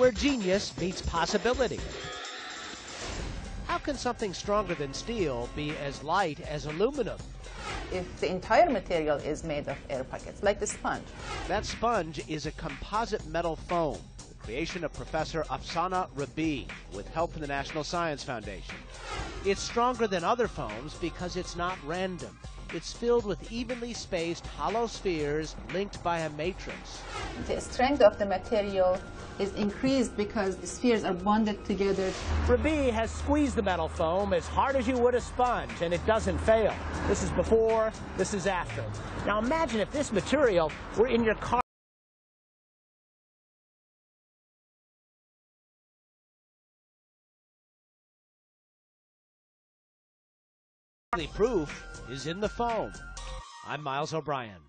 where genius meets possibility. How can something stronger than steel be as light as aluminum? If the entire material is made of air pockets, like the sponge, That sponge is a composite metal foam, the creation of Professor Afsaneh Rabiei with help from the National Science Foundation. It's stronger than other foams because it's not random. It's filled with evenly spaced hollow spheres linked by a matrix. the strength of the material is increased because the spheres are bonded together. Rabiei has squeezed the metal foam as hard as you would a sponge, and it doesn't fail. This is before, this is after. Now imagine if this material were in your car. The proof is in the foam. I'm Miles O'Brien.